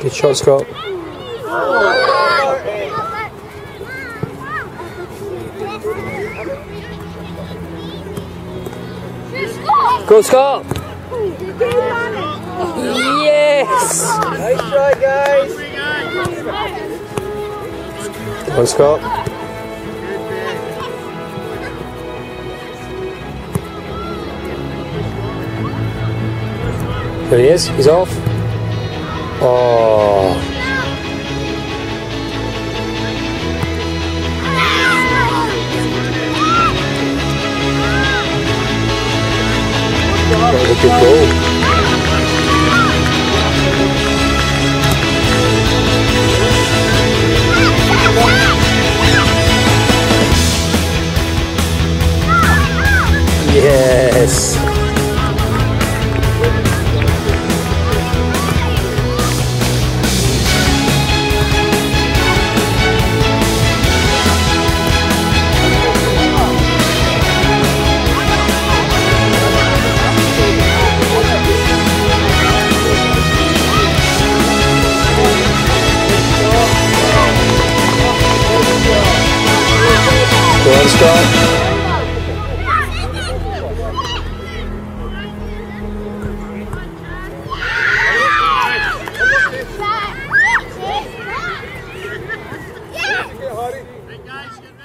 Good shot, Scott. Go, Scott! Yes! Nice try, guys. Go, Scott. There he is. He's off. Oh. That was goal. Yes. this guy. Hey